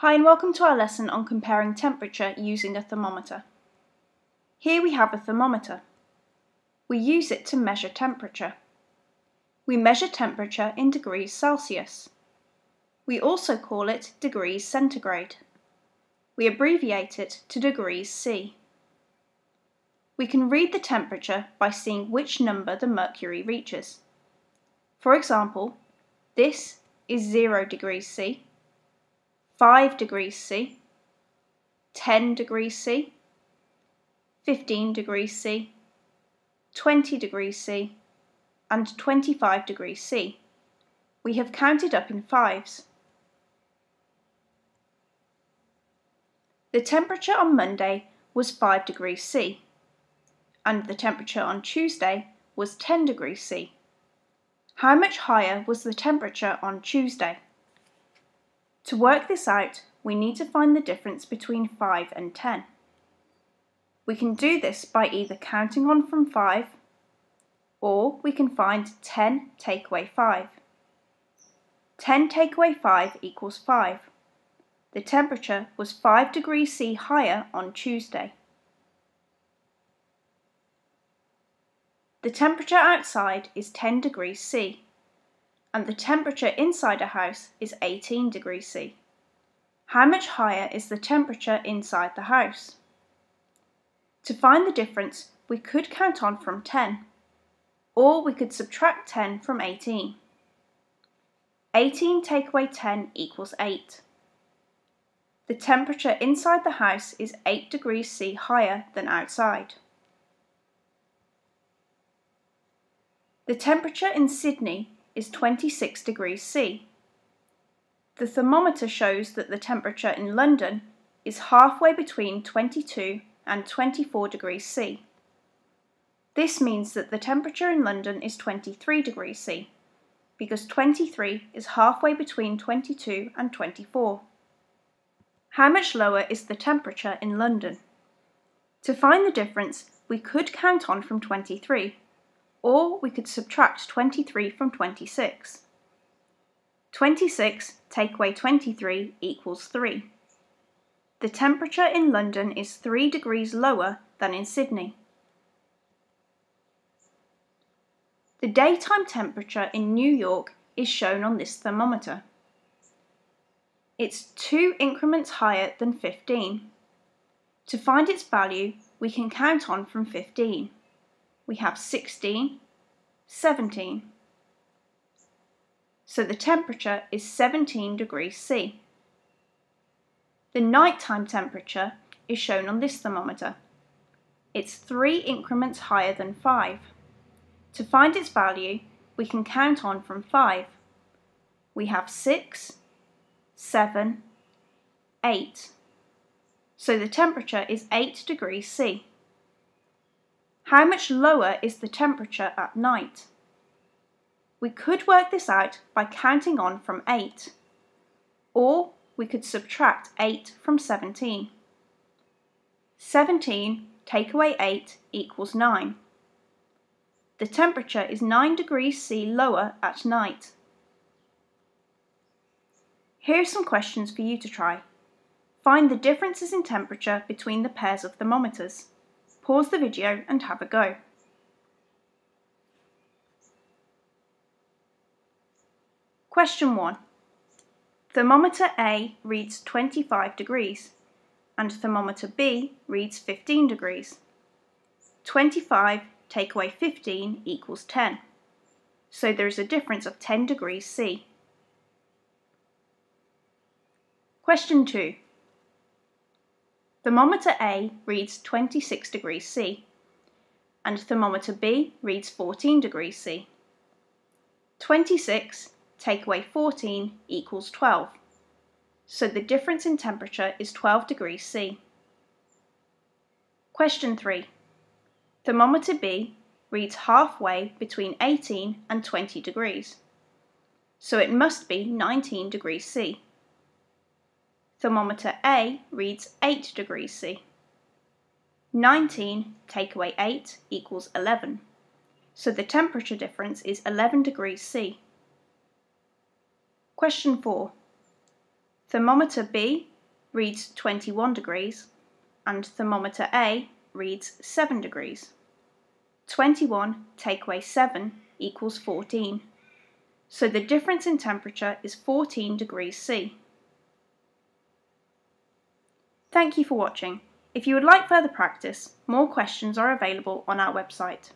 Hi and welcome to our lesson on comparing temperature using a thermometer. Here we have a thermometer. We use it to measure temperature. We measure temperature in degrees Celsius. We also call it degrees centigrade. We abbreviate it to degrees C. We can read the temperature by seeing which number the mercury reaches. For example, this is 0 degrees C 5 degrees C, 10 degrees C, 15 degrees C, 20 degrees C, and 25 degrees C. We have counted up in fives. The temperature on Monday was 5 degrees C, and the temperature on Tuesday was 10 degrees C. How much higher was the temperature on Tuesday? To work this out, we need to find the difference between 5 and 10. We can do this by either counting on from 5 or we can find 10 take away 5. 10 take away 5 equals 5. The temperature was 5 degrees C higher on Tuesday. The temperature outside is 10 degrees C and the temperature inside a house is 18 degrees C. How much higher is the temperature inside the house? To find the difference, we could count on from 10, or we could subtract 10 from 18. 18 take away 10 equals 8. The temperature inside the house is 8 degrees C higher than outside. The temperature in Sydney is 26 degrees C. The thermometer shows that the temperature in London is halfway between 22 and 24 degrees C. This means that the temperature in London is 23 degrees C, because 23 is halfway between 22 and 24. How much lower is the temperature in London? To find the difference, we could count on from 23 or we could subtract 23 from 26. 26 take away 23 equals 3. The temperature in London is 3 degrees lower than in Sydney. The daytime temperature in New York is shown on this thermometer. It's two increments higher than 15. To find its value, we can count on from 15 we have 16, 17. So the temperature is 17 degrees C. The nighttime temperature is shown on this thermometer. It's three increments higher than 5. To find its value, we can count on from 5. We have 6, 7, 8. So the temperature is 8 degrees C. How much lower is the temperature at night? We could work this out by counting on from 8, or we could subtract 8 from 17. 17 take away 8 equals 9. The temperature is 9 degrees C lower at night. Here are some questions for you to try. Find the differences in temperature between the pairs of thermometers. Pause the video and have a go. Question 1. Thermometer A reads 25 degrees and thermometer B reads 15 degrees. 25 take away 15 equals 10. So there is a difference of 10 degrees C. Question 2. Thermometer A reads 26 degrees C and thermometer B reads 14 degrees C. 26 take away 14 equals 12. So the difference in temperature is 12 degrees C. Question 3. Thermometer B reads halfway between 18 and 20 degrees. So it must be 19 degrees C. Thermometer A reads 8 degrees C. 19 take away 8 equals 11. So the temperature difference is 11 degrees C. Question 4. Thermometer B reads 21 degrees and thermometer A reads 7 degrees. 21 take away 7 equals 14. So the difference in temperature is 14 degrees C. Thank you for watching. If you would like further practice, more questions are available on our website.